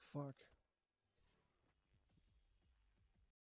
fuck.